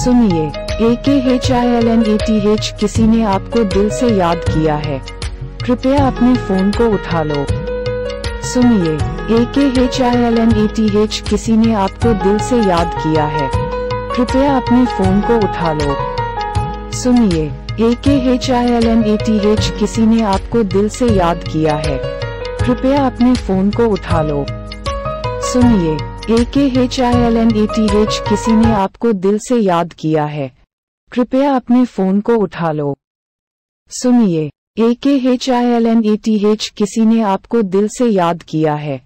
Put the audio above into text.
सुनिए A K H I L N A T H किसी ने आपको दिल से याद किया है। कृपया अपने फ़ोन को उठा लो। सुनिए A K H I L N A T H किसी ने आपको दिल से याद किया है। कृपया अपने फ़ोन को उठा लो। सुनिए A K H I L N A T H किसी ने आपको दिल से याद किया है। कृपया अपने फ़ोन को उठा लो। सुनिए A K H I L N A T H किसी ने आपको दिल से याद किया है। कृपया अपने फ़ोन को उठा लो। सुनिए A K H I L N A T H किसी ने आपको दिल से याद किया है।